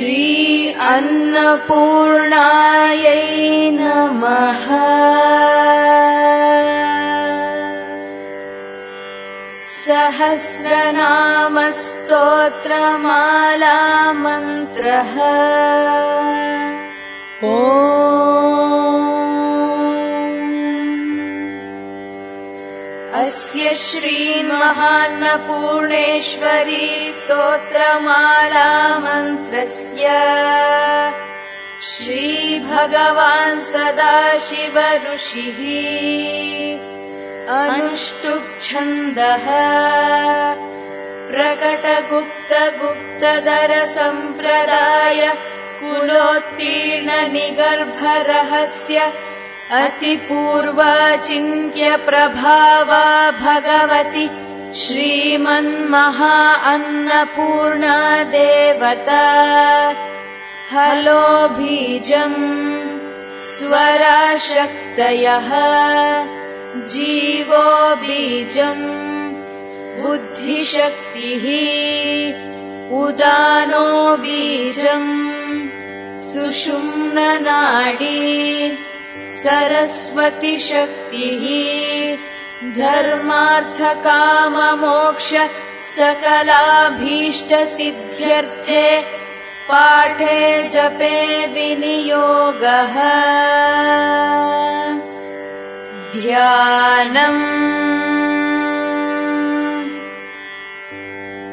श्री अन्नपूर्णायै नमः सहस्रनामस्तोत्रमाला मन्त्रः ओ अस्य श्रीमहान्नपूर्णेश्वरी स्तोत्रमाला मन्त्रस्य श्रीभगवान् सदाशिव ऋषिः अनुष्टुप्छन्दः। प्रकटगुप्तगुप्तधरसम्प्रदाय कुलोत्तीर्णनिगर्भरहस्य अतिपूर्वाचिन्त्यप्रभावा भगवति श्रीमन्महा अन्नपूर्णा देवता हलो बीजम् स्वराशक्तयः जीवो बीजम् बुद्धिशक्तिः उदानो बीजम् सुषुम्ननाडी सरस्वतीशक्तिः धर्मार्थकाममोक्ष सकलाभीष्टसिद्ध्यर्थे पाठे जपे विनियोगः ध्यानम्।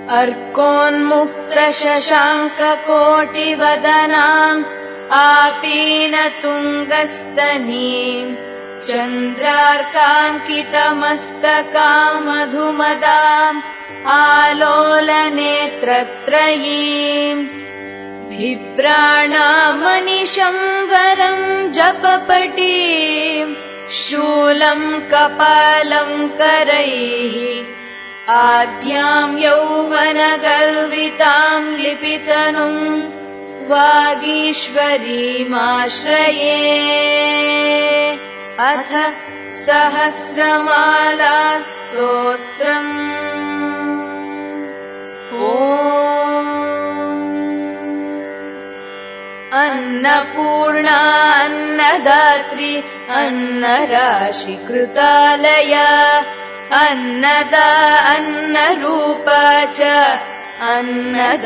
अर्कोन्मुक्तशशाङ्ककोटिवदनाम् आपीनतुङ्गस्तनीम् चन्द्रार्काङ्कितमस्तकामधुमदाम् आलोलनेत्रत्रयीम्। बिभ्राणामनिशम् वरम् जपपटी शूलम् कपालम् करैः आद्याम् यौवनगर्विताम् लिपितनुम् वागीश्वरीमाश्रये। अथ सहस्रमाला स्तोत्रम् ओ अन्नपूर्णा अन्नदात्री अन्नराशिकृतालया अन्नदा अन्नरूपा च अन्नदानरतोत्सव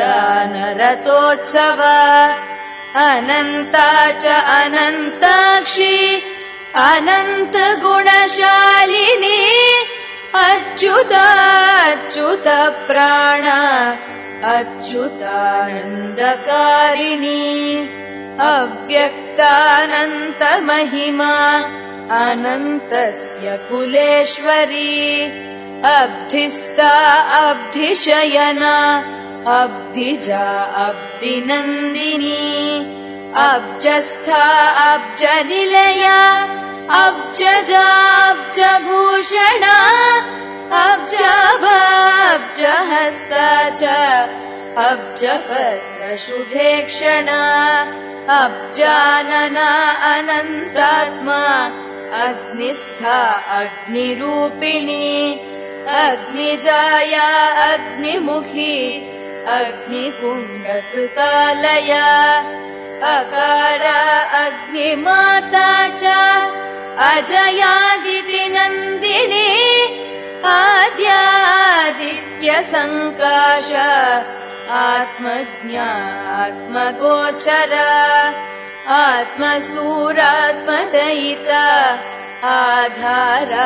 अनन्ता च अनन्ताक्षी अनन्तगुणशालिनी अच्युताच्युत प्राण अच्युतानन्दकारिणी अव्यक्तानन्तमहिमा अनन्तस्य कुलेश्वरी अब्धिस्ता अब्धिशयना अब्धिजा अब्धिनन्दिनी अब्जस्था अब्जनिलया अब्जजाब्जभूषणा अब्जाभाब्जहस्ता च अब्जपत्रशुभेक्षणा अब्जानना अनन्तात्मा अग्निस्था अग्निरूपिणी अग्निजाया अग्निमुखी अग्निकुण्डकृतालया अकारा अग्निमाता च अजयादिति नन्दिनी आद्यादित्यसङ्काश आत्मज्ञा आत्मगोचर आत्मसूरात्मदयिता आधार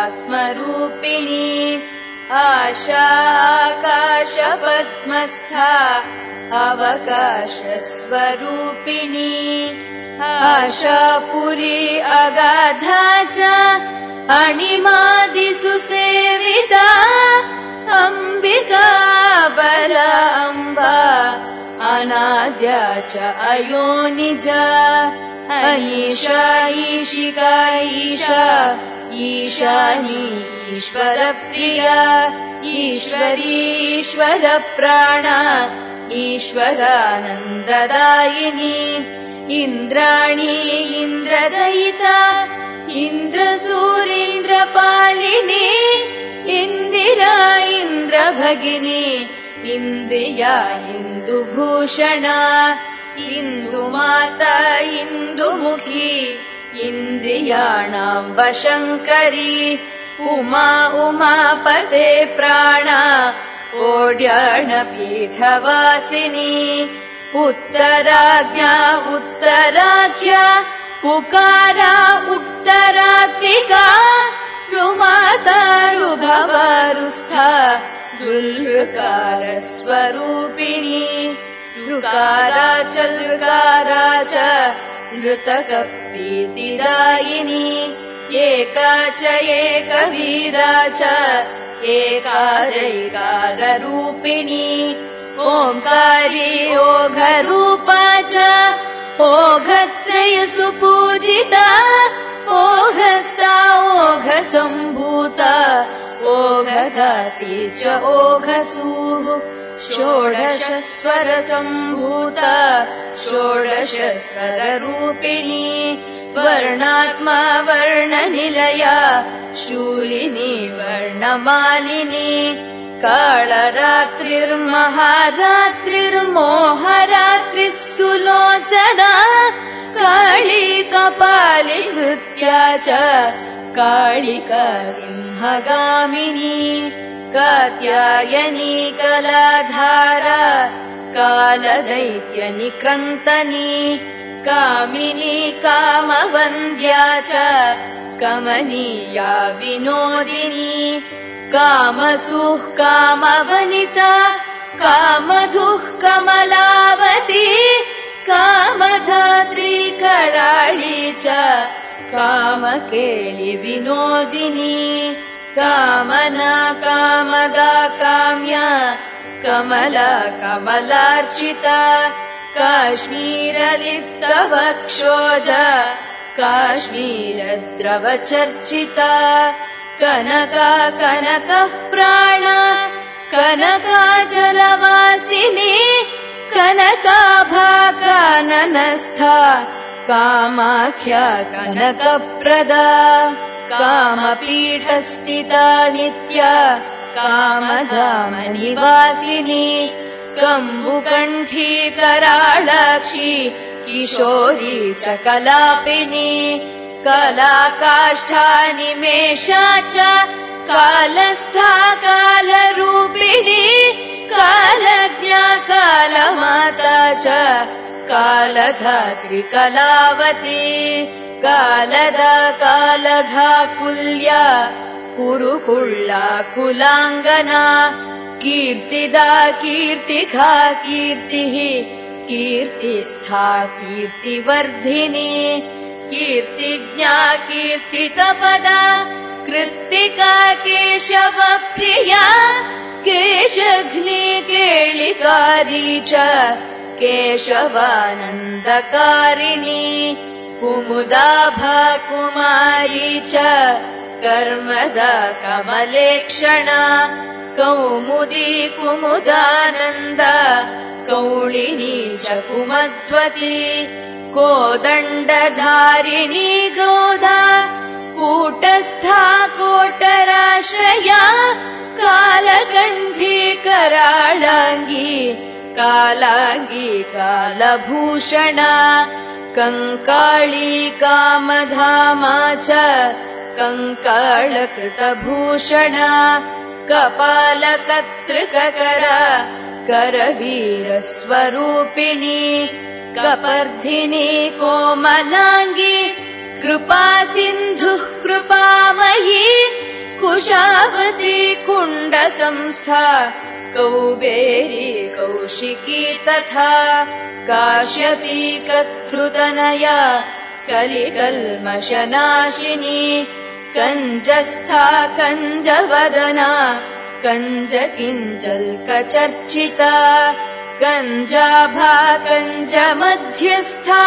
आत्मरूपिणी आशा आकाशपद्मस्था अवकाशस्वरूपिणी आशापुरी अगाधा च अणिमादिषु सेविता अम्बिका अम्बा अनाद्या च अयोनिजा ईशा ईशिका ईशा ईशानी ईश्वरप्रिया ईश्वरी ईश्वरप्राण ईश्वरानन्ददायिनी इन्द्राणी इन्द्रदयिता इन्द्रसूरेन्द्रपालिनी इन्दिरा इन्द्रभगिनी इन्द्रिया इन्दुभूषणा इन्दुमाता इन्दुमुखी इन्द्रियाणाम् वशङ्करी उमा उमापते प्राणा ओड्याणपीठवासिनी उत्तराज्ञा उत्तराख्या उकारा उत्तरात्मिका रुमातारुभवरुस्था दुर्लकारस्वरूपिणी ऋकारा च लृकारा च नृतकप्रीतिदायिनी एका च एकवीरा च एकारैकाररूपिणी ओङ्कारी ओघरूपा च ओघत्रय सुपूजिता ओघस्ता ओघसम्भूता ओघधाति च ओघसूः षोडशस्वरसम्भूता षोडशस्वररूपिणी वर्णात्मा वर्णनिलया शूलिनी वर्णमालिनी कालरात्रिर्महारात्रिर्मोहरात्रिः सुलोचना काळी कपालिहृत्या च कालिका सिंहगामिनी कात्यायनी कलाधारा कालदैत्यनिक्रन्तनी कामिनी कामवन्द्या च कमनीया विनोदिनी कामसुः कामवनिता कामधुः कमलावती कामधात्री कराळी च कामकेलि विनोदिनी कामना कामदा काम्या कमला कमलार्चिता काश्मीरलिप्तवक्षोज काश्मीरद्रवचर्चिता कनका कनकः प्राण कनकाचलवासिनी कनकाभाकाननस्था कामाख्या कनकप्रदा कामपीठस्थिता नित्या कामधामनिवासिनी कम्बुकण्ठी कराळाक्षी किशोरी च कलापिनी कलाकाष्ठानिमेषा च कालस्था कालरूपिणी कालज्ञा कालमाता च कालधात्रिकलावती कालदा कालघा कुल्या कुरुकुळ्ळा कुलाङ्गना कीर्तिदा कीर्तिघा कीर्तिः कीर्तिस्था कीर्तिवर्धिनी कीर्तिज्ञा कीर्तितपदा कृत्तिका केशवप्रिया केशघ्नी केळिकारी च केशवानन्दकारिणी कुमुदाभा कुमारी च कर्मदा कमलेक्षणा कौमुदी कुमुदानन्द कौलिनी च कुमध्वती कोदण्डधारिणी गोधा कूटस्था कोटराश्रया कालकण्ठी कराळाङ्गी कालाङ्गी कालभूषणा कङ्काळी कामधामा च कङ्काळकृतभूषणा कपालकर्तृककर करवीरस्वरूपिणी कपर्धिनी कोमलाङ्गी कृपा सिन्धुः कृपामयी कुशावती कुण्डसंस्था कौबेरी कौशिकी तथा काश्यपी कत्रुतनया कलिकल्मषनाशिनी कञ्जस्था कञ्जवदना कञ्ज किञ्जल्कचर्चिता कञ्जाभा कञ्जमध्यस्था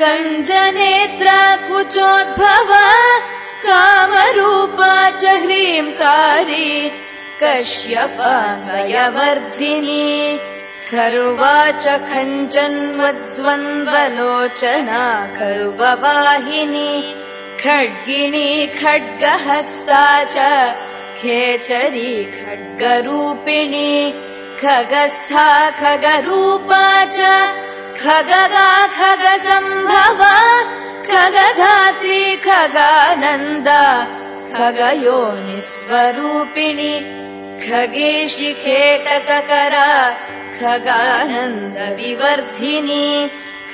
कञ्जनेत्रा कुचोद्भवा कामरूपा च ह्रीङ्कारी कश्यपामयवर्धिनी खरुवाच खञ्चन्वद्वन्द्वलोचना खर्ववाहिनी खड्गिनी खड्गहस्ता च खेचरी खड्गरूपिणी खगस्था खगरूपा च खगगा खगसम्भवा खगधात्री खगानन्दा खगयोनिस्वरूपिणि खगे शिखेटककरा खगानन्दविवर्धिनी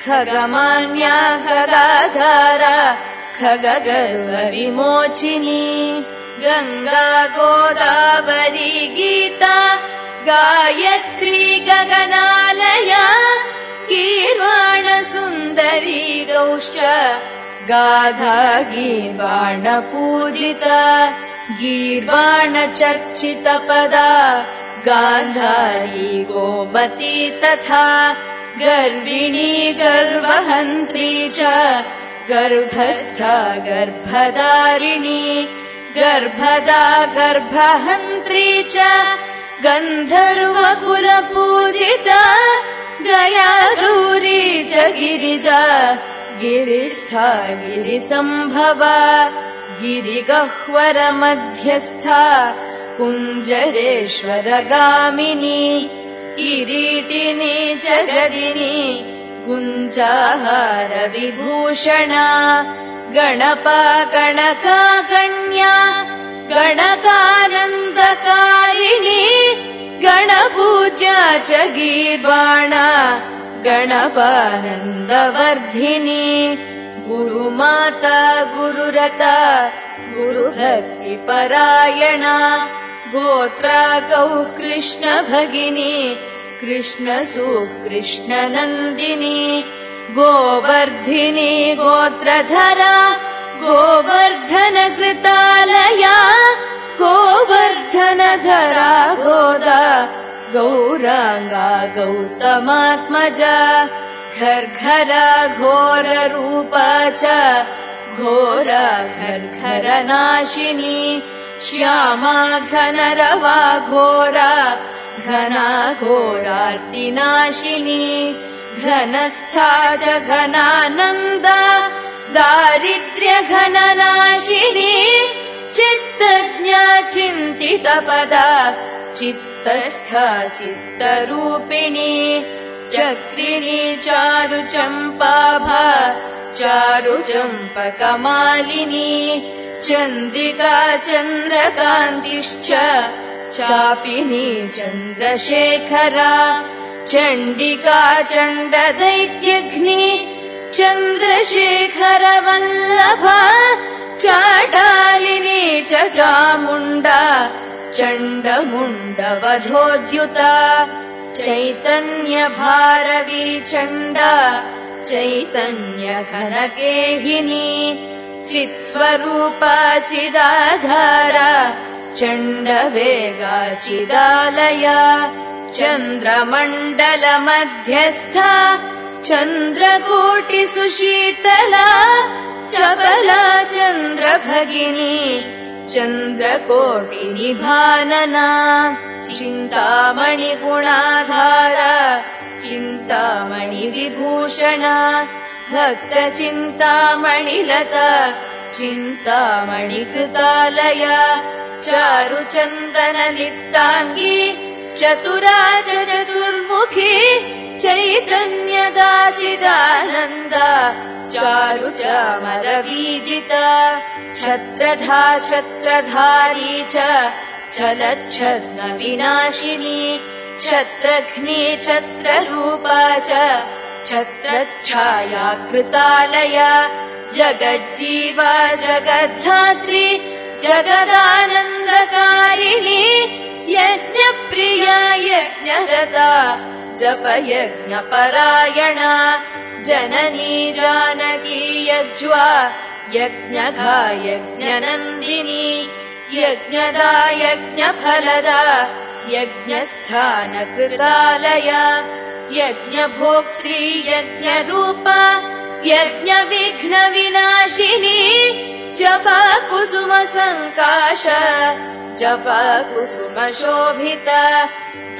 खगमान्या खगाधारा खगगर्वविमोचिनी गङ्गा गोदावरी गीता गायत्री गगनालया गीर्वाणसुन्दरी गौश्च गाधा गीर्वाणपूजिता गीर्वाणचर्चितपदा गान्धारी गोमती तथा गर्विणी गर्वहन्त्री च गर्भस्था गर्भदारिणी गर्भदा गर्भहन्त्री च गन्धर्वकुलपूजिता गया गौरी च गिरिजा गिरिस्था गिरिसम्भवा गिरिगह्वरमध्यस्था कुञ्जरेश्वरगामिनी किरीटिनी जगदिनी कुञ्जाहारविभूषणा गणपा गणका गण्या गणकानन्दकारिणी गणपूजा च गीर्वाणा गणपानन्दवर्धिनी गुरुमाता गुरुरता गुरुभक्तिपरायणा गोत्रा गौः कृष्णभगिनी कृष्णसुः कृष्णनन्दिनी गोवर्धिनी गोत्रधरा गोवर्धनकृतालया गोवर्धनधरा गोदा गौराङ्गा गौतमात्मजा घर्घरा घोररूपा च घोरा घर्घरनाशिनी श्यामा घनरवा घोरा घना घोरार्तिनाशिनी घनस्था च घनानन्दा दारिद्र्यघननाशिनी चित्तज्ञा चिन्तितपदा चित्तस्था चित्तरूपिणी चक्रिणी चारुचम्पाभा चारुचम्पकमालिनी चन्द्रिका चन्द्रकान्तिश्च चापिनी चन्द्रशेखरा चण्डिका चण्डदैत्यघ्नि चन्द्रशेखरवल्लभा चाटालिनी च चामुण्डा चण्डमुण्डवधोद्युता चैतन्यभारवी चण्डा चैतन्यघनकेहिनी चित्स्वरूपा चिदाधारा चण्डवेगाचिदालया चन्द्रमण्डलमध्यस्था चन्द्रकोटिसुशीतला चबला चन्द्रभगिनी चन्द्रकोटिनिभानना चिन्तामणिगुणाधारा चिन्तामणिविभूषणा भक्तचिन्तामणिलता चिन्तामणिकृतालया चारुचन्दनलिप्ताङ्गी चतुरा च चतुर्मुखी चैतन्यदाचिदानन्दा चारु चामरवीजिता छत्रधा छत्रधारी च चलच्छद्मविनाशिनी छत्रघ्नी छत्ररूपा च छत्रच्छायाकृतालया जगज्जीवा जगद्धात्री जगदानन्दकारिणी यज्ञप्रिया यज्ञरता जपयज्ञपरायणा जननी जानकी यज्वा यज्ञघा यज्ञनन्दिनी यज्ञदा यज्ञफलदा यज्ञस्थानकृतालया यज्ञभोक्त्री यज्ञरूपा यज्ञविघ्नविनाशिनी जपा कुसुमसङ्काश जपकुसुमशोभिता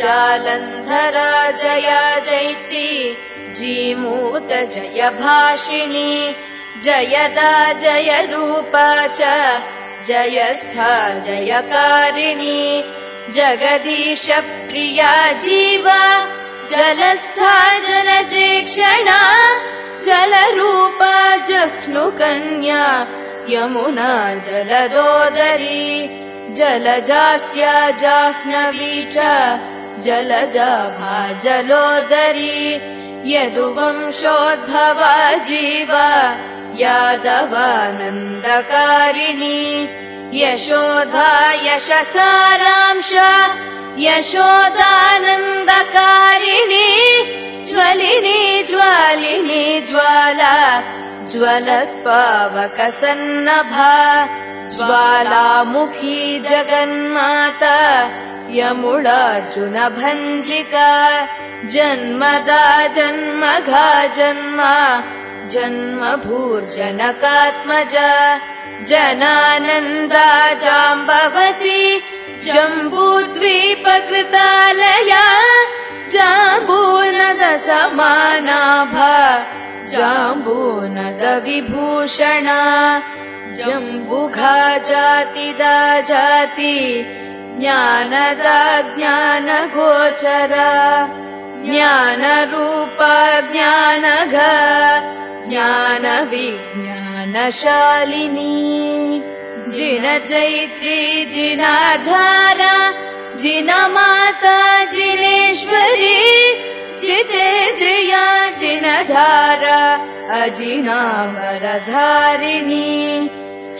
जालन्धरा जया जैत्री जीमूत जय भाषिणी। जयदा जय रूपा च जयस्था जयकारिणी जगदीश प्रिया जीवा जलस्था जलजेक्षणा जलरूपा जह्नुकन्या यमुना जलदोदरी जलजास्या जाह्नवी च जलजाभा जलोदरी यदुवंशोद्भवा जीवा यादवानन्दकारिणी यशोधा यशसारांश यशोदानन्दकारिणी ज्वलिनी ज्वालिनी ज्वाला ज्वलत्पावकसन्नभा ज्वालामुखी जगन्माता यमुडार्जुनभञ्जिका जन्मदा जन्मघा जन्म जन्मभूर्जनकात्मजा जनानन्दा जाम्बवती जम्बूद्वीपकृतालया जाम्बूनदसमानाभा जाम्बूनदविभूषणा जम्बुघा जातिदा जाति ज्ञानदा ज्ञानगोचरा ज्ञानरूपा ज्ञानघ ज्ञानविज्ञानशालिनी जिनचैत्री जिनाधारा जिनमाता जिनेश्वरी जितेन्द्रिया जिनधारा अजिनावरधारिणी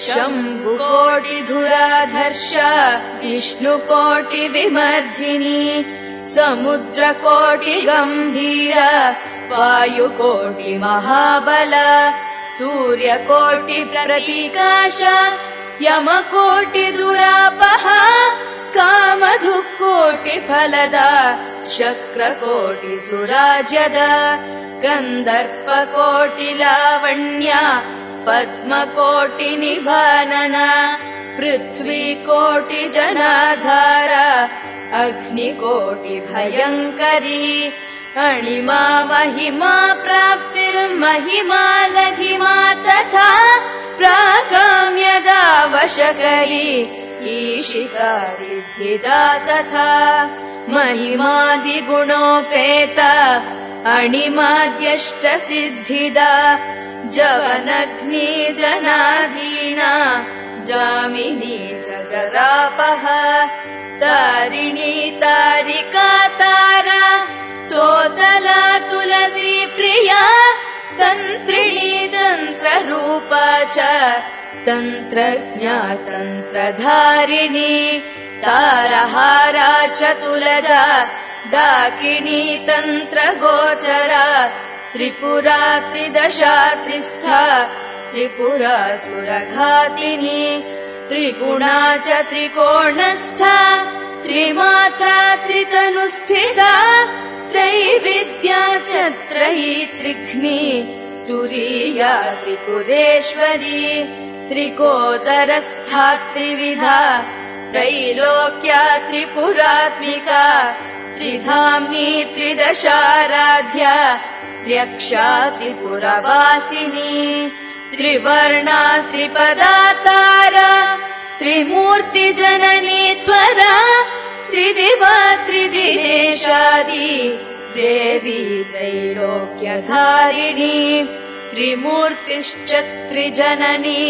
शम्भुकोटिधुराधर्ष विष्णुकोटिविमर्धिनी समुद्रकोटिगम्भीर वायुकोटिमहाबल सूर्यकोटिप्रतीकाश यमकोटिदुरापः कामधुकोटिफलदा शक्रकोटिसुराजद कन्दर्पकोटिलावण्या पद्मकोटिनिभानना पृथ्वीकोटिजनाधार अग्निकोटिभयङ्करी अणिमा महिमा प्राप्तिर्महिमा लघिमा तथा प्राकाम्यदावशकरी ईशिका सिद्धिदा तथा महिमादिगुणोपेत अणिमाद्यष्टसिद्धिदा जवनग्नि जनाधीना जामिनी च जरापः तारिणी तारिका तारा तोतला तुलसी प्रिया तन्त्रिणी तन्त्ररूपा च तन्त्रज्ञा तन्त्रधारिणी तारहारा च तुलजा डाकिनी तन्त्रगोचरा त्रिपुरा त्रिदशा त्रिस्था त्रिपुरा सुरघातिनी त्रिगुणा च त्रिकोणस्था त्रिमात्रा त्रितनुस्थिता त्रैविद्या च त्रयी त्रिघ्नि तुरीया त्रिपुरेश्वरी त्रिकोदरस्था त्रिविधा त्रैलोक्या त्रिपुरात्मिका त्रिधाम्नी त्रिदशाराध्या त्र्यक्षा त्रिपुरवासिनी त्रिवर्णा त्रिपदातारा त्रिमूर्तिजननी त्वरा त्रिदिवा त्रिदिनेशादि देवी त्रैलोक्यधारिणी त्रिमूर्तिश्च त्रिजननी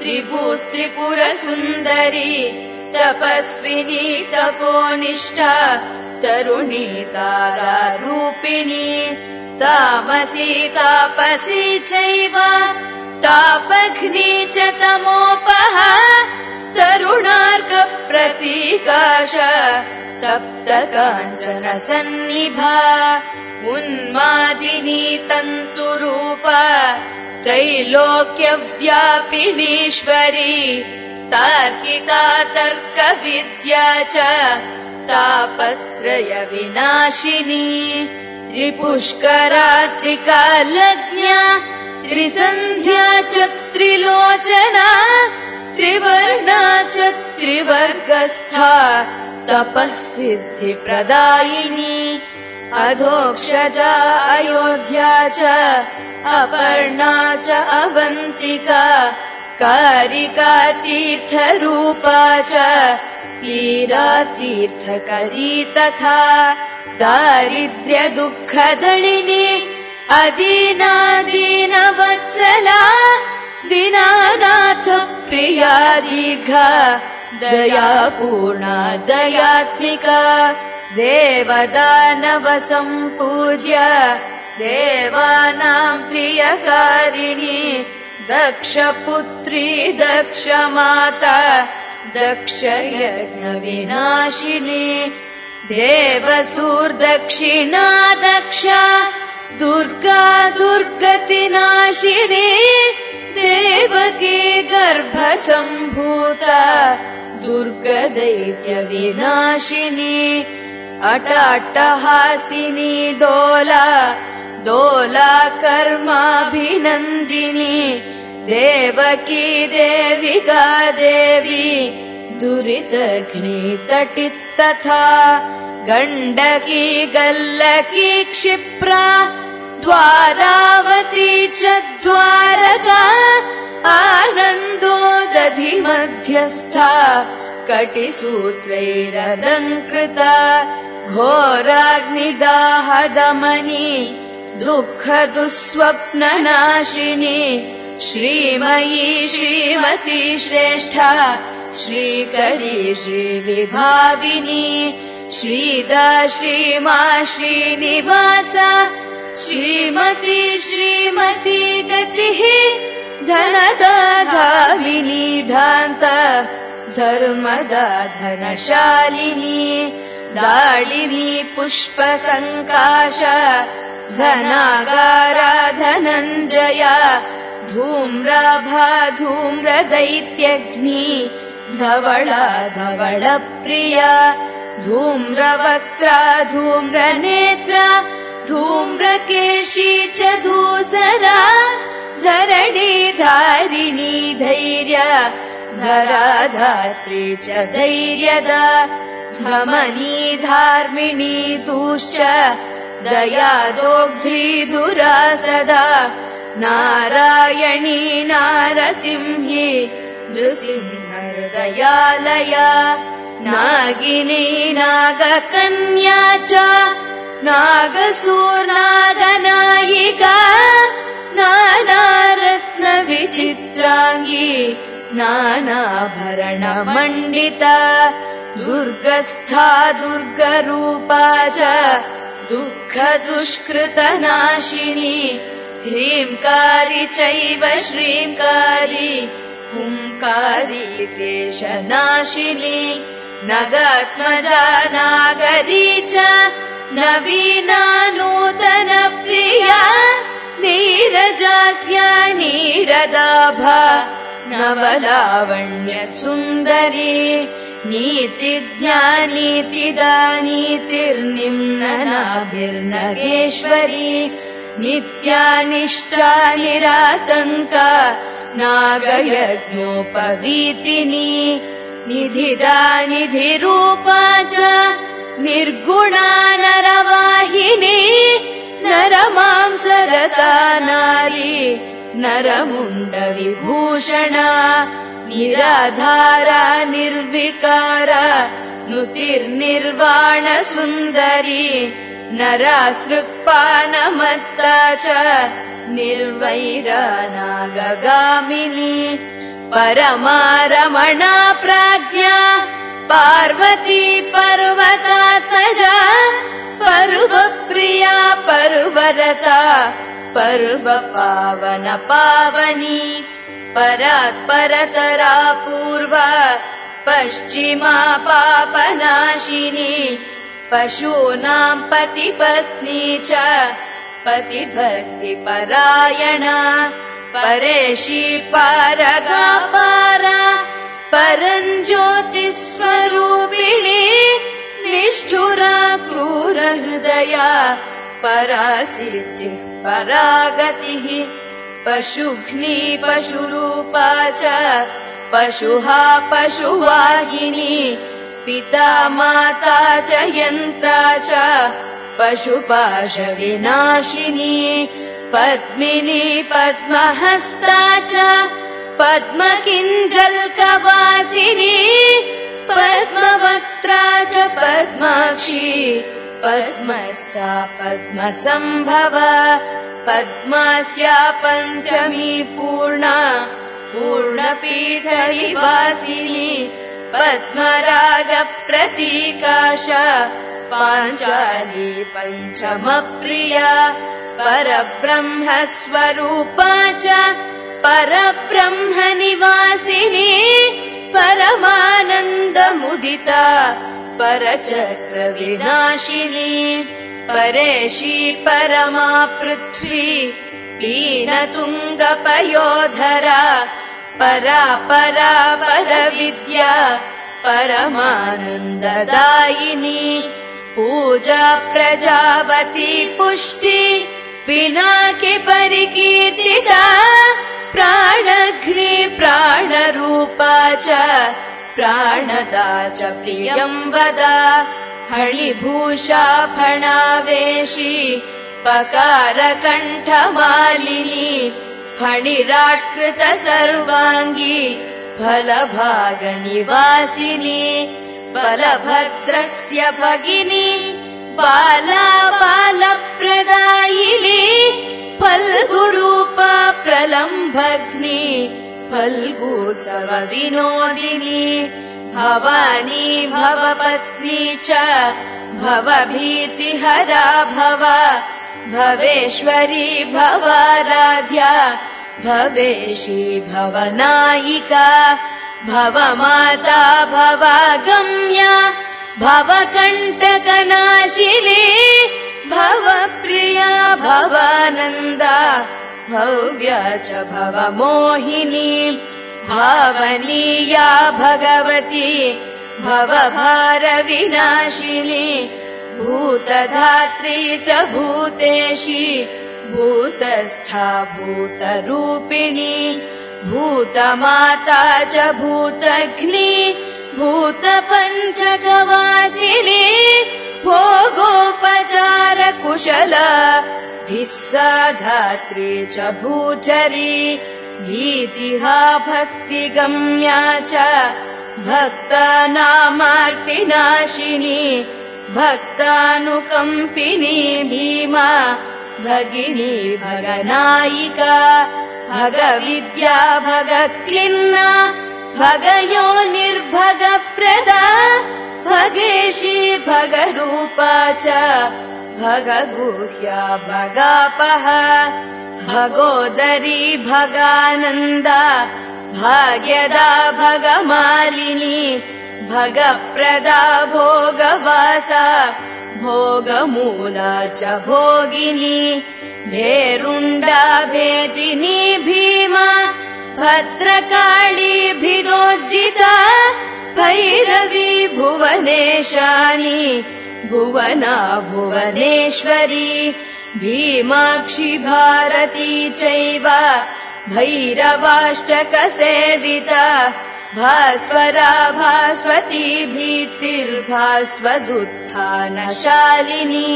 त्रिभूस्त्रिपुरसुन्दरी तपस्विनी तपोनिष्ठा तरुणी तारारूपिणी तामसी तापसी चैव तापघ्नी च तमोपः तरुणार्कप्रतीकाश तप्त काञ्चन सन्निभा उन्मादिनी तन्तुरूपा त्रैलोक्यव्यापिनीश्वरी तार्किका तर्कविद्या च तापत्रयविनाशिनी त्रिपुष्करा त्रिकालज्ञा त्रिसन्ध्या च त्रिलोचना त्रिवर्णा च त्रिवर्गस्था तपः सिद्धिप्रदायिनी अधोक्षजा अयोध्या च अपर्णा च अवन्तिका कारिका तीर्थरूपा च तीरा तीर्थकरी तथा दारिद्र्यदुःखदलिनी अदीनादीनवत्सला दीनानाथ प्रिया दीर्घा दया पूर्णा दयात्मिका देवदानवसम्पूज्य देवानाम् प्रियकारिणी दक्षपुत्री दक्षमाता दक्षयज्ञविनाशिनी देवसूर्दक्षिणा दक्षा दुर्गा दुर्गतिनाशिनी देवकी गर्भसम्भूता दुर्गदैत्यविनाशिनी अटाट्टहासिनी दोला दोला कर्माभिनन्दिनी देवकी देविका देवी दुरितघ्नी तटित्तथा गण्डकी गल्लकी क्षिप्रा द्वारावती च द्वारका आनन्दो दधि मध्यस्था कटिसूत्रैरलङ्कृता घोराग्निदाहदमनी दुःखदुःस्वप्ननाशिनी श्रीमयी श्रीमती श्रेष्ठा श्रीकरी श्रीविभाविनी श्रीदा श्रीमा श्रीनिवास श्रीमती श्रीमती गतिः धनदाधाविनी धान्त धर्मदा धनशालिनी दाळिनी पुष्पसङ्काश धनागारा धनञ्जया धूम्राभा धूम्रदैत्यग्नि धवळा धवळप्रिया धूम्रवक्त्रा धूम्रनेत्रा धूम्रकेशी च धूसरा धरणी धारिणी धैर्य धरा धात्री च धैर्यदा धमनी धार्मिणी तूश्च दया दोग्ध्री दुरा सदा नारायणी नारसिंही नृसिंहृदयालया नागिनी नागकन्या च नागसूर्नागनायिका नानारत्नविचित्राङ्गी नानाभरणमण्डिता दुर्गस्था दुर्गरूपा च दुःखदुष्कृतनाशिनी ह्रीङ्कारी चैव श्रीङ्कारी हुङ्कारी क्लेशनाशिनी नगात्मजा नागरी च नवीना नूतनप्रिया नीरजास्या नीरदाभा नवलावण्यसुन्दरी नीतिज्ञानीतिदा नीतिर्निम्ननाभिर्नगेश्वरी नित्यानिष्टा निरातङ्का नागयज्ञोपवीतिनी निधिदा निधिरूपा च निर्गुणा नरवाहिनी नारी नरमुण्डविभूषणा निराधारा निर्विकारा नुतिर्निर्वाणसुन्दरी नरासृक्पानमत्ता च निर्वैरा नागगामिनी परमारमणा प्राज्ञा पार्वती पर्वतात्मजा पर्वप्रिया पर्वरता पर्वपावन पावनी परात्परतरा पूर्वा पश्चिमा पापनाशिनी पशूनाम् पतिपत्नी च पतिभक्तिपरायणा परेशी पारगा पारा परञ्ज्योतिस्वरूपिणी निष्ठुरा क्रूरहृदया परासिद्धिः परागतिः पशुघ्नी पशुरूपा च पशुहा पशुवाहिनी पिता माता च यन्त्रा च पशुपाशविनाशिनी पद्मिनी पद्महस्ता च पद्मकिञ्जल्कवासिनी पद्मवक्त्रा च पद्माक्षी पद्मश्च पद्मसम्भव पद्मास्या पञ्चमी पूर्णा पूर्णपीठनिवासिनी पद्मरागप्रतीकाश पाञ्चाली पञ्चमप्रिया परब्रह्मस्वरूपा च परब्रह्मनिवासिनी परमानन्दमुदिता परचक्रविनाशिनी परेशी परमा पृथ्वी पीनतुङ्गपयोधरा परा परा परविद्या परमानन्ददायिनी पूजा प्रजावती पुष्टि पिनाकि परिकीर्तिता प्राणघ्नि प्राणरूपा च प्राणदा च प्रियम् वद हणिभूषा फणावेशी पकारकण्ठमालिनी फणिराट्कृत सर्वाङ्गी फलभागनिवासिनी बलभद्रस्य भगिनी बाला बालप्रदायिनी फल्गुरूपा प्रलम्भग्नि फल्गुत्सव विनोदिनी भवानी भवपत्नी च भवभीतिहरा भव भवेश्वरी भवाराध्या भवेशी भवनायिका भवमाता भवागम्या भवकण्टकनाशिनी भवप्रिया भवानन्दा भव्या च भवमोहिनी भावनीया भगवती भवभारविनाशिनी भूतधात्री च भूतेशी भूतस्था भूतरूपिणी भूतमाता च भूतघ्नि भूतपञ्चकवासिनी भोगोपचारकुशला भिस्सा धात्री च भूचरी भीतिहा भक्तिगम्या च भक्तानामार्तिनाशिनी भक्तानुकम्पिनी भीमा भगिनी भगनायिका भगविद्या भगक्लिन्ना भगयो निर्भगप्रदा भगेशी भगरूपा च भगगुह्या भगापः भगोदरी भगानन्दा भाग्यदा भगमालिनी भगप्रदा भोगवासा भोगमूला च भोगिनी भेरुण्डा भेदिनी भीमा भद्रकाळीभिदोज्जिता भैरवी भुवनेशानि भुवना भुवनेश्वरी भीमाक्षि भारती चैव भैरवाष्टकसेविता भास्वरा भास्वती भीतिर्भास्वदुत्थानशालिनी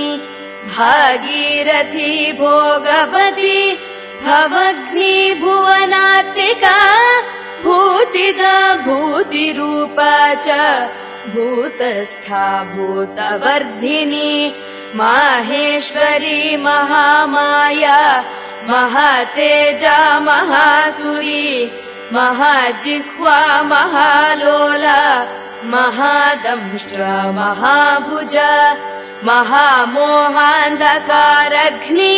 भागीरथी भोगवती भवग्नि भुवनात्मिका भूतिरूपा च भूतस्था भूतवर्धिनी माहेश्वरी महामाया महातेजा महासुरी महाजिह्वा महालोला महादंष्ट्रा महाभुज महामोहान्धकारघ्नि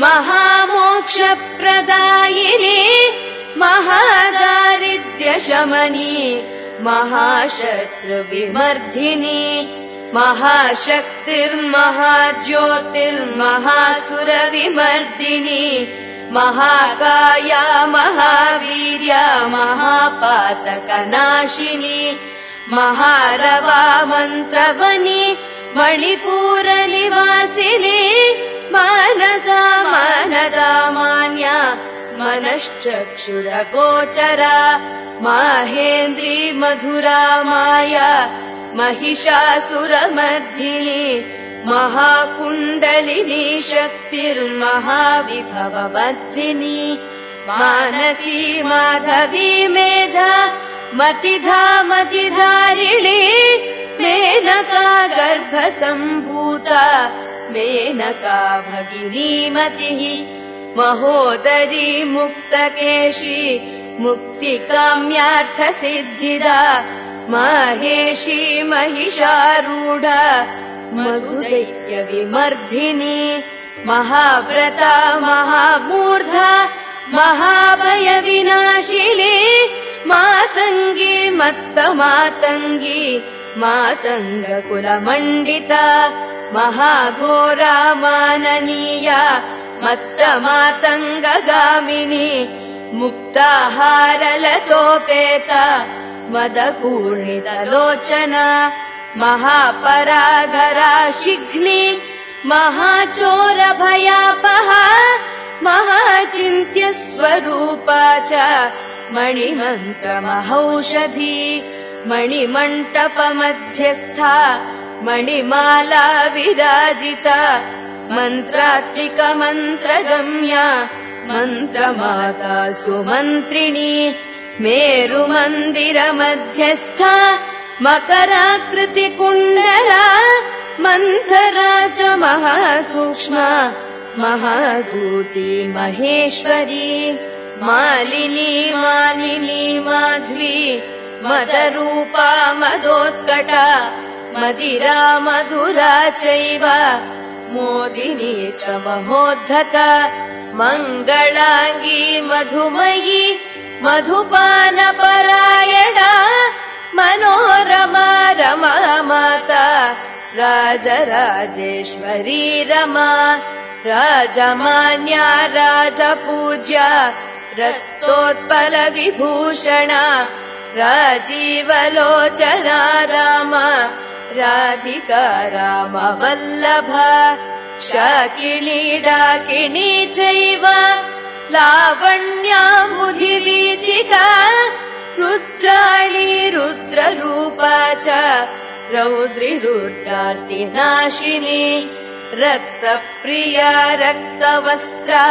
महामोक्षप्रदायिनी महादारिद्र्यशमनी महाशत्रुविमर्धिनी महाशक्तिर्महाज्योतिर्महासुरविमर्दिनी महाकाया महावीर्या महापातकनाशिनी महारवा मन्त्रवनी मणिपूरनिवासिनी मानसा मानदा मान्या मनश्चक्षुरगोचरा माहेन्द्री मधुरा माया महिषासुरमर्धिनी महाकुण्डलिनी शक्तिर्महाविभववर्धिनी मानसी माधवी मेधा मतिधा मतिधारिणी मेनका गर्भसम्भूता मेनका भगिनीमतिः महोदरी मुक्तकेशी मुक्तिकाम्यार्थसिद्धिदा माहेशी महिषारूढा मधुदैत्यविमर्धिनी महाव्रता महामूर्धा महाभयविनाशिनी मातङ्गी मत्तमातङ्गी मातङ्गकुलमण्डिता महाघोरा माननीया मत्तमातङ्गगामिनी मुक्ताहारलतोपेता मदपूर्णितलोचना महापराधरा शिघ्नि महाचोरभयापहा महाचिन्त्यस्वरूपा च मणिमन्त्रमहौषधी मणिमण्टपमध्यस्था मणिमाला विराजिता मन्त्रात्मिकमन्त्रगम्या मन्त्रमाता सुमन्त्रिणी मेरुमन्दिरमध्यस्था मकराकृतिकुण्डला मन्थरा च महासूक्ष्मा महादूती महेश्वरी मालिनी मालिनी माध्वी मदरूपा मदोत्कटा मदिरा मधुरा चैव मोदिनी च महोद्धता मङ्गलाङ्गी मधुमयी मधुपानपरायणा मनोरमा रमा माता राजराजेश्वरी रमा राजमान्या राजपूज्या रक्तोत्पलविभूषणा राजीवलोचना राम राधिका रामवल्लभा शाकिनी डाकिनी चैव लावण्याम्बुधिवीचिका रुद्राणी रुद्ररूपा च रौद्रिरुद्रार्तिनाशिनी रक्तप्रिया रक्तवस्त्रा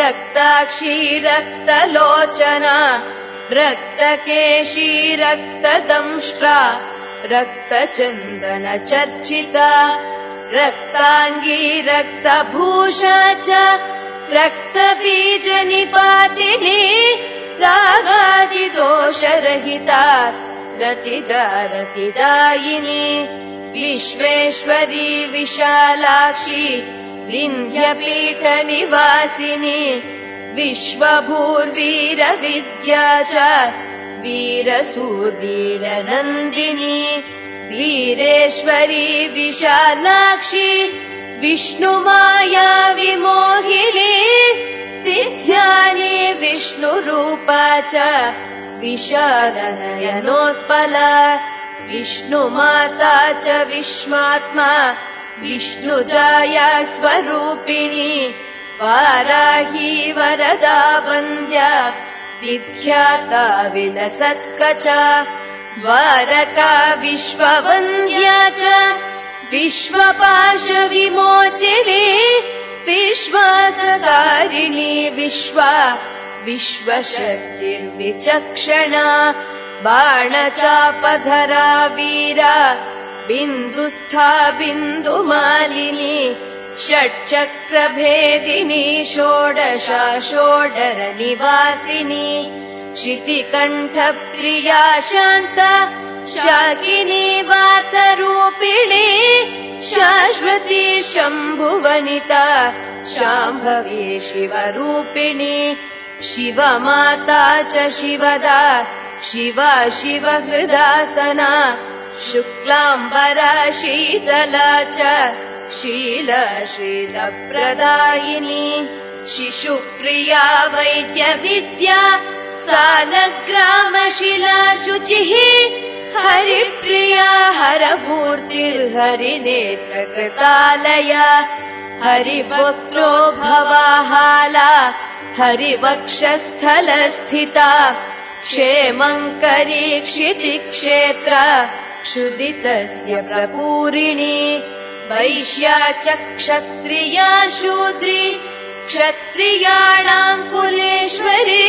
रक्ताक्षी रक्तलोचना रक्तकेशी रक्तदंष्ट्रा रक्तचन्दनचर्चिता रक्ताङ्गी रक्तभूषा च रक्तबीजनिपातिनी रागादिदोषरहिता रतिजारतिदायिनी विश्वेश्वरी विशालाक्षी विन्ध्यपीठनिवासिनी विश्वभूर्वीरविद्या च वीरसूर्वीरनन्दिनी वीरेश्वरी विशालाक्षी विष्णुमाया विमोहिनी विद्यानि विष्णुरूपा च विशालनयनोत्पला विष्णुमाता च विश्वात्मा विष्णुजाया स्वरूपिणी वाराही वरदा वन्द्या विख्याता विलसत्कचा द्वारका विश्ववन्द्या च विश्वपाशविमोचिनी विश्वासकारिणी विश्वा विश्वशक्तिर्विचक्षणा बाणचापधरा वीरा बिन्दुस्था बिन्दुमालिनी षट्चक्रभेदिनी षोडशा षोडरनिवासिनी क्षितिकण्ठप्रिया शान्ता शाकिनी वातरूपिणी शाश्वती शम्भुवनिता शाम्भवी शिवरूपिणी शिवमाता च शिवदा शिवा शिवहृदासना शुक्लाम्बरा शीतला च शीलशीलप्रदायिनी शिशुप्रिया वैद्यविद्या सालग्रामशिला शुचिः हरिप्रिया हरमूर्तिर्हरिनेत्रकृतालया हरिवक्त्रो भवाहाला हरिवक्षस्थलस्थिता क्षेमङ्करी क्षितिक्षेत्र क्षुदितस्य प्रपूरिणी वैश्या च क्षत्रिया शूद्री क्षत्रियाणाम् कुलेश्वरी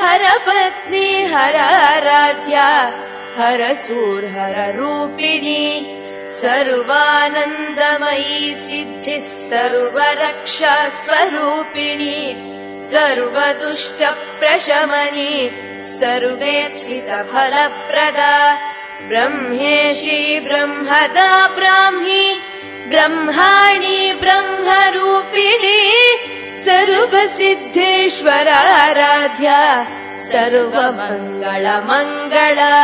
हरपत्नी हराराध्या हरसूर्हररूपिणी सर्वानन्दमयी सिद्धिः सर्वरक्षा स्वरूपिणी सर्वदुष्टप्रशमनी सर्वेप्सितफलप्रदा ब्रह्मेशी ब्रह्मदा ब्राह्मी ब्रह्माणि ब्रह्मरूपिणी सर्वसिद्धेश्वराराध्या सर्वमङ्गलमङ्गला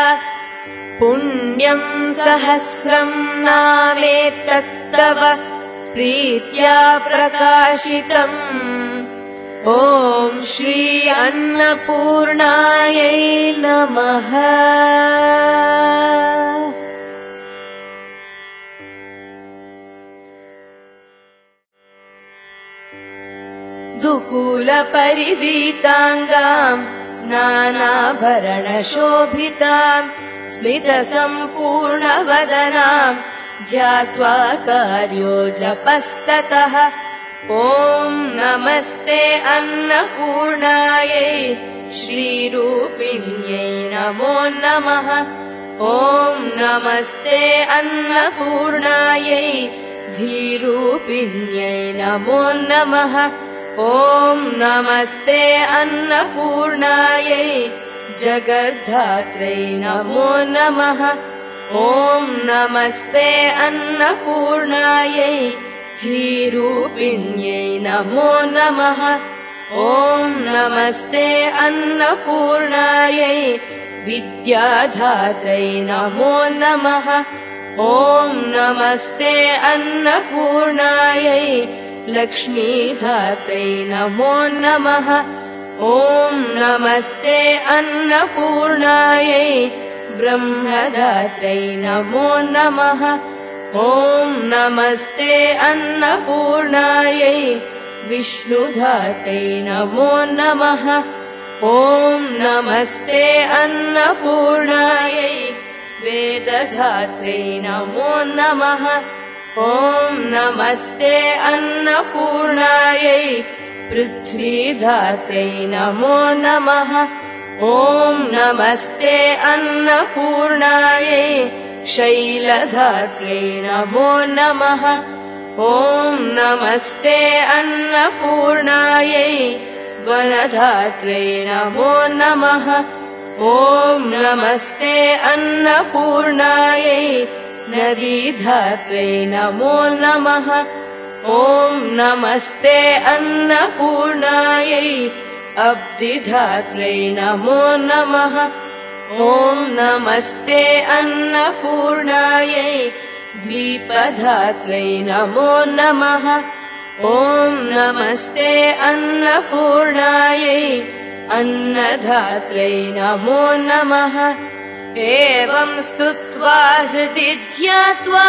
पुण्यम् सहस्रम् नामेतत्तव प्रीत्या प्रकाशितम्। ॐ श्री अन्नपूर्णायै नमः। दुकूलपरिवीताङ्गाम् नानाभरणशोभिताम् स्मितसम्पूर्णवदनाम् ध्यात्वा कार्यो जपस्ततः। ॐ नमस्ते अन्नपूर्णायै श्रीरूपिण्यै नमो नमः। ॐ नमस्ते अन्नपूर्णायै धीरूपिण्यै नमो नमः। ॐ नमस्ते अन्नपूर्णायै जगद्धात्रै नमो नमः। ॐ नमस्ते अन्नपूर्णायै ह्रीरूपिण्यै नमो नमः। ॐ नमस्ते अन्नपूर्णायै विद्याधात्रै नमो नमः। ॐ नमस्ते अन्नपूर्णायै लक्ष्मीधात्रै नमो नमः ॐ नमस्ते अन्नपूर्णायै ब्रह्मदात्रै नमो नमः। ॐ नमस्ते अन्नपूर्णायै विष्णुधात्रै नमो नमः। ॐ नमस्ते अन्नपूर्णायै वेदधात्रै नमो नमः। ॐ नमस्ते अन्नपूर्णायै पृथ्वीधात्रै नमो नमः। ॐ नमस्ते अन्नपूर्णायै शैलधात्रै नमो नमः। ॐ नमस्ते अन्नपूर्णायै वनधात्रै नमो नमः। ॐ नमस्ते अन्नपूर्णायै नदीधात्रै नमो नमः ॐ नमस्ते अन्नपूर्णायै अब्धिधात्रै नमो नमः। ॐ नमस्ते अन्नपूर्णायै द्वीपधात्रै नमो नमः। ॐ नमस्ते अन्नपूर्णायै अन्नधात्रै नमो नमः। एवम् स्तुत्वा हृदि ध्यात्वा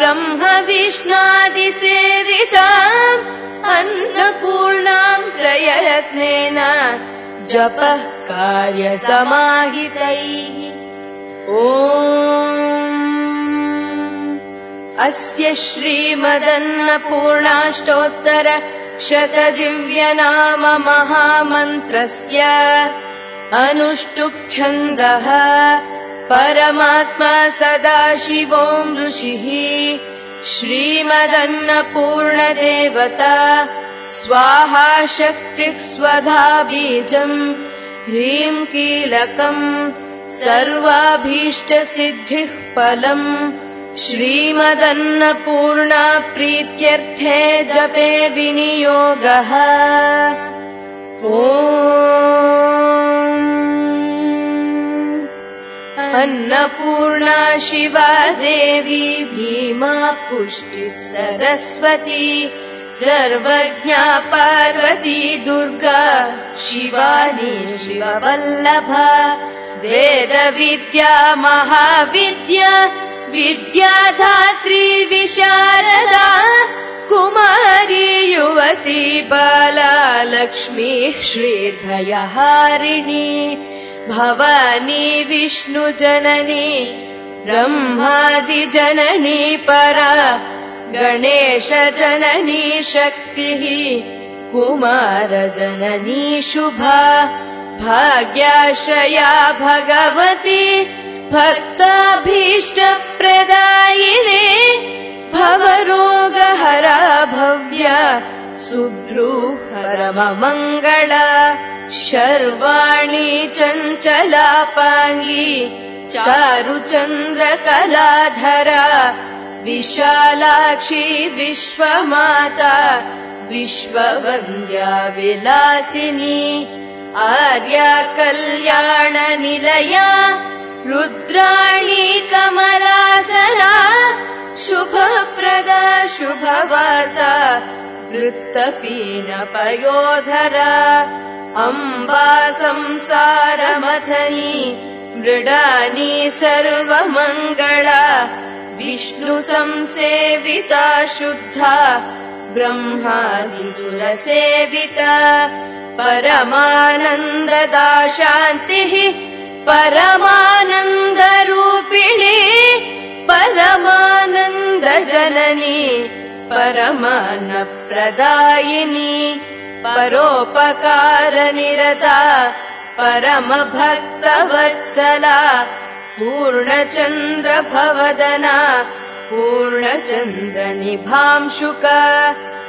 ब्रह्म विष्णादिसेविताम् अन्नपूर्णाम् प्रयत्नेन जपः कार्यसमाहितैः। ॐ। अस्य श्रीमदन्नपूर्णाष्टोत्तर शतदिव्यनाम महामन्त्रस्य अनुष्टुप्छन्दः परमात्मा सदाशिवोम् ऋषिः। श्रीमदन्नपूर्णदेवता स्वाहा शक्तिः स्वधा बीजम्। ह्रीम् कीलकम् सर्वाभीष्टसिद्धिः फलम्। श्रीमदन्नपूर्णा प्रीत्यर्थे जपे विनियोगः। ॐ अन्नपूर्णा शिवा देवी भीमा पुष्टिः सरस्वती सर्वज्ञा पार्वती दुर्गा शिवानी शिववल्लभा वेदविद्या महाविद्या विद्याधात्री विशारदा कुमारी युवती बाला लक्ष्मीः श्रीर्भयहारिणी भवानी विष्णुजननी ब्रह्मादिजननी परा गणेशजननी शक्तिः कुमारजननी शुभा भाग्याश्रया भगवती भक्ताभीष्टप्रदायिने भवरोगहरा भव्या सुभ्रूहरममङ्गला शर्वाणि चञ्चलापाङ्गी चारुचन्द्रकलाधरा विशालाक्षी विश्वमाता विश्ववन्द्या विलासिनी आर्या कल्याणनिलया रुद्राणी कमलासना शुभप्रदा शुभवार्ता वृत्तपीनपयोधरा अम्बा संसारमथनी मृडानी सर्वमङ्गला विष्णुसंसेविता शुद्धा ब्रह्मादिसुरसेविता परमानन्ददा शान्तिः परमानन्दरूपिणी परमानन्दजननी परमानप्रदायिनी परोपकारनिरता परमभक्तवत्सला पूर्णचन्द्रभवदना पूर्णचन्द्रनिभांशुक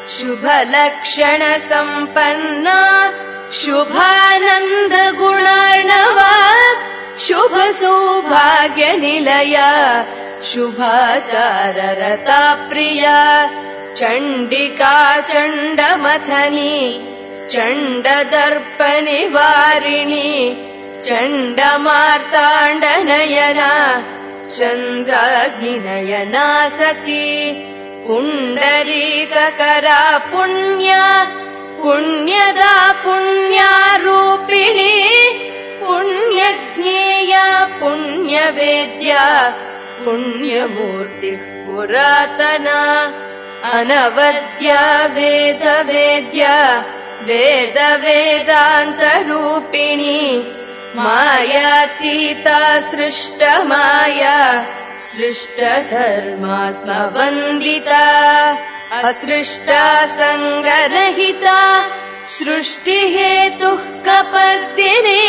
शुभलक्षणसम्पन्ना शुभानन्दगुणार्णवा शुभसौभाग्यनिलया शुभाचाररता प्रिया चण्डिका चण्डमथनी चण्डदर्पनिवारिणी चण्डमार्ताण्डनयना चन्द्राग्निनयना सती पुण्डरीककरा पुण्या पुण्यदा पुण्यारूपिणी पुण्यज्ञेया पुण्यवेद्या पुण्यमूर्तिः पुरातना अनवद्या वेदवेद्या वेदवेदान्तरूपिणी मायातीता सृष्टमाया सृष्टधर्मात्मवन्दिता असृष्टा सङ्गरहिता सृष्टिहेतुः कपर्दिने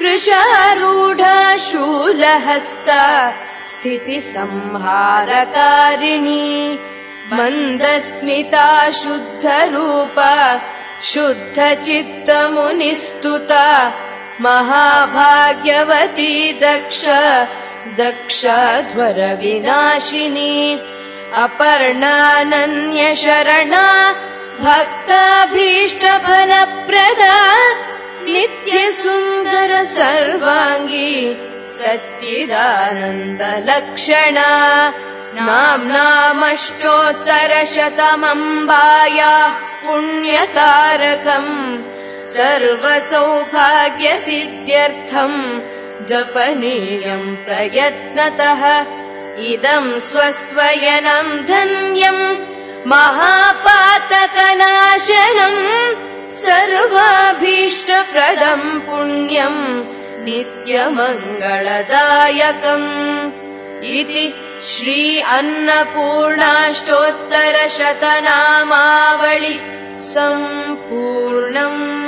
वृषारूढा शूलहस्ता स्थितिसंहारकारिणी मन्दस्मिता शुद्धरूपा शुद्धचित्तमुनिस्तुता महाभाग्यवती दक्ष दक्षध्वरविनाशिनी अपर्णानन्यशरणा भक्ताभीष्टफलप्रदा नित्यसुन्दर सर्वाङ्गी सच्चिदानन्दलक्षणा नाम्नामष्टोत्तरशतमम्बायाः पुण्यकारकम् सर्वसौभाग्यसिद्ध्यर्थम् जपनीयम् प्रयत्नतः इदम् स्वस्त्वयनम् धन्यम् महापातकनाशनम् सर्वाभीष्टप्रदम् पुण्यम् नित्यमङ्गलदायकम् इति श्री अन्नपूर्णाष्टोत्तरशतनामावळि सम्पूर्णम्।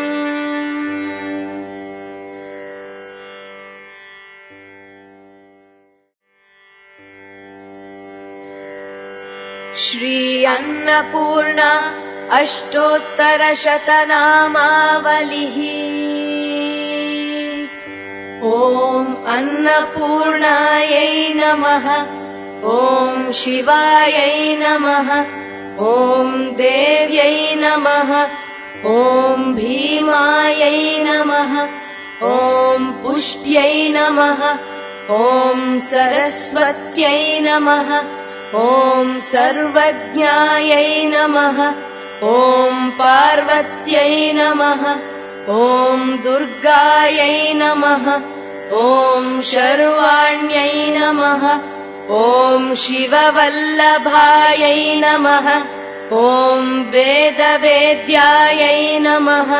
श्री अन्नपूर्णा अष्टोत्तरशतनामावलिः ॐ अन्नपूर्णायै नमः। ॐ शिवायै नमः। ॐ देव्यै नमः। ॐ भीमायै नमः। ॐ पुष्ट्यै नमः। ॐ सरस्वत्यै नमः। ॐ सर्वज्ञायै नमः। ॐ पार्वत्यै नमः। ॐ दुर्गायै नमः ॐ शर्वाण्यै नमः। ॐ शिववल्लभायै नमः। ॐ वेदवेद्यायै नमः।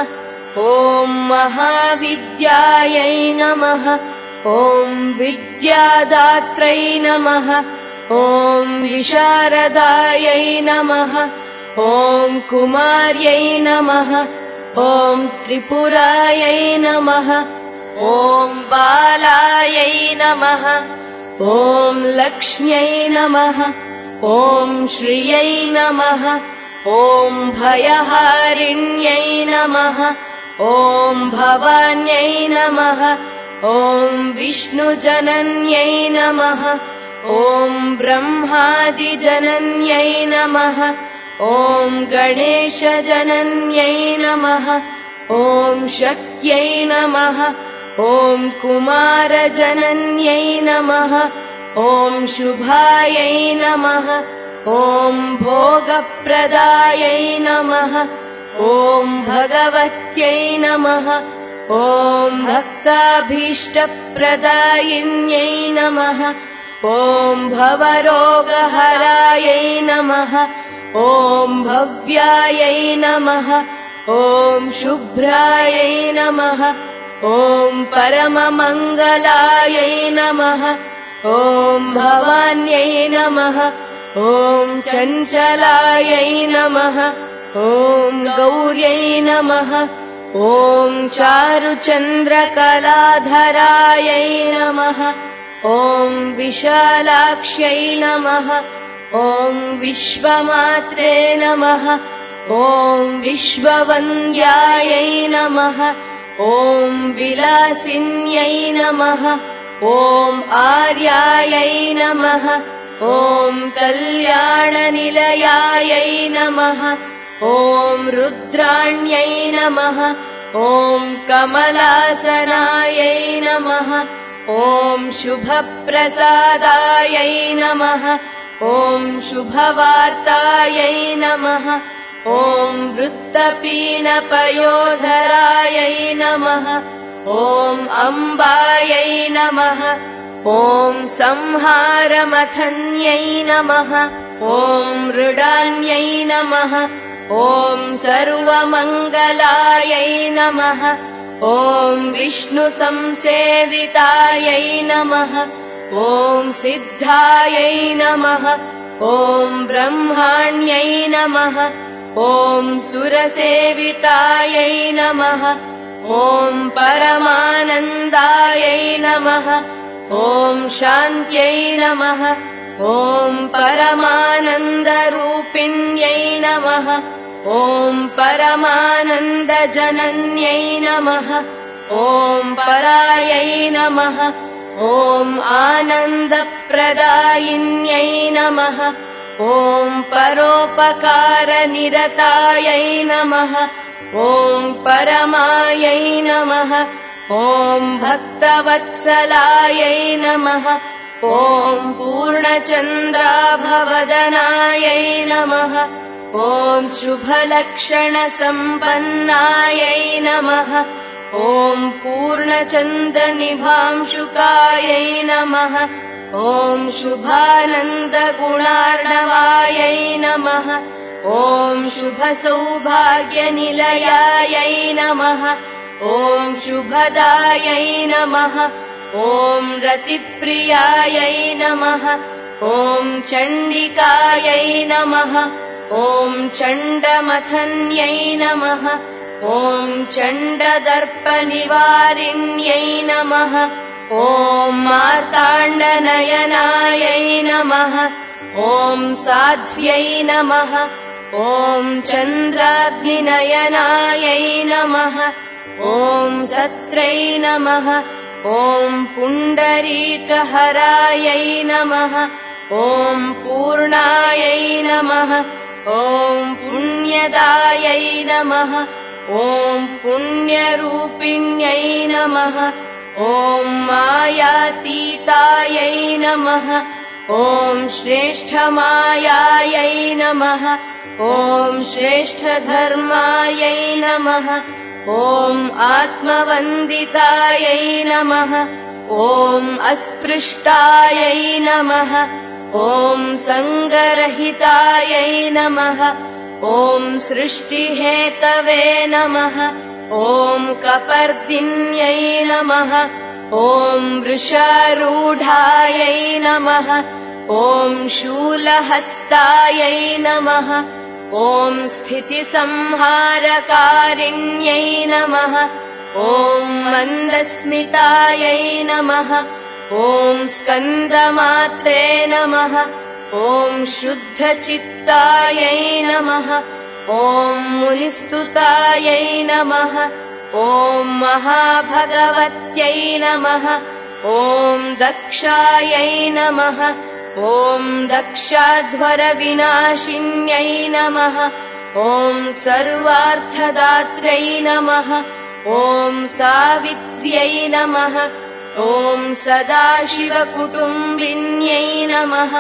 ॐ महाविद्यायै नमः। ॐ विद्यादात्रै नमः। ॐ विशारदायै नमः। ॐ कुमार्यै नमः। ॐ त्रिपुरायै नमः ॐ बालायै नमः। ॐ लक्ष्म्यै नमः। ॐ श्रियै नमः। ॐ भयहारिण्यै नमः। ॐ भवान्यै नमः। ॐ विष्णुजनन्यै नमः। ॐ ब्रह्मादिजनन्यै नमः। ॐ गणेशजनन्यै नमः। ॐ शक्त्यै नमः ॐ कुमारजनन्यै नमः ॐ शुभायै नमः ॐ भोगप्रदायै नमः ॐ भगवत्यै नमः ॐ भक्ताभीष्टप्रदायिन्यै नमः ॐ भवरोगहरायै नमः ॐ भव्यायै नमः ॐ शुभ्रायै नमः ॐ परममङ्गलायै नमः। ॐ भवान्यै नमः। ॐ चञ्चलायै नमः। ॐ गौर्यै नमः। ॐ चारुचन्द्रकलाधरायै नमः। ॐ विशालाक्ष्यै नमः। ॐ विश्वमात्रे नमः। ॐ विश्ववन्द्यायै नमः ॐ विलासिन्यै नमः ॐ आर्यायै नमः ॐ कल्याणनिलयायै नमः ॐ रुद्राण्यै नमः ॐ कमलासनायै नमः ॐ शुभप्रसादायै नमः ॐ शुभवार्तायै नमः ॐ वृत्तपीनपयोधरायै नमः। ॐ अम्बायै नमः। ॐ संहारमथन्यै नमः। ॐ मृडान्यै नमः। ॐ सर्वमङ्गलायै नमः। ॐ विष्णुसंसेवितायै नमः। ॐ सिद्धायै नमः। ॐ ब्रह्माण्यै नमः ॐ सुरसेवितायै नमः ॐ परमानन्दायै नमः ॐ शान्त्यै नमः ॐ परमानन्दरूपिण्यै नमः ॐ परमानन्दजनन्यै नमः ॐ परायै नमः ॐ आनन्दप्रदायिन्यै नमः ॐ परोपकारनिरतायै नमः। ॐ परमायै नमः। ॐ भक्तवत्सलायै नमः। ॐ पूर्णचन्द्राभवदनायै नमः। ॐ शुभलक्षणसम्पन्नायै नमः। ॐ पूर्णचन्द्रनिभांशुकायै नमः ॐ शुभानन्दगुणार्णवायै नमः। ॐ शुभसौभाग्यनिलयायै नमः। ॐ शुभदायै नमः। ॐ रतिप्रियायै नमः। ॐ चण्डिकायै नमः। ॐ चण्डमथन्यै नमः। ॐ चण्डदर्पनिवारिण्यै नमः ॐ मार्ताण्डनयनायै नमः। ॐ साध्व्यै नमः। ॐ चन्द्राग्निनयनायै नमः। ॐ सत्रै नमः। ॐ पुण्डरीकहरायै नमः। ॐ पूर्णायै नमः। ॐ पुण्यदायै नमः। ॐ पुण्यरूपिण्यै नमः ॐ मायातीतायै नमः। ॐ श्रेष्ठमायायै नमः। ॐ श्रेष्ठधर्मायै नमः। ॐ आत्मवन्दितायै नमः। ॐ अस्पृष्टायै नमः। ॐ सङ्गरहितायै नमः। ॐ सृष्टिहेतवे नमः ॐ कपर्दिन्यै नमः ॐ वृषारूढायै नमः ॐ शूलहस्तायै नमः ॐ स्थितिसंहारकारिण्यै नमः ॐ मन्दस्मितायै नमः ॐ स्कन्दमात्रे नमः ॐ शुद्धचित्तायै नमः ॐ मुनिस्तुतायै नमः ॐ महाभगवत्यै नमः ॐ दक्षायै नमः ॐ दक्षाध्वरविनाशिन्यै नमः ॐ सर्वार्थदात्र्यै नमः ॐ सावित्र्यै नमः ॐ सदाशिवकुटुम्बिन्यै नमः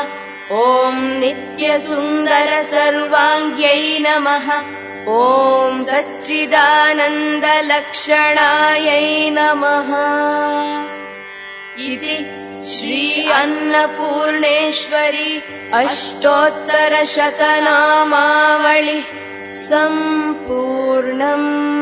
ॐ नित्यसुन्दरसर्वाङ्ग्यै नमः। ॐ सच्चिदानन्दलक्षणायै नमः। इति श्री अन्नपूर्णेश्वरी अष्टोत्तरशतनामावळि सम्पूर्णम्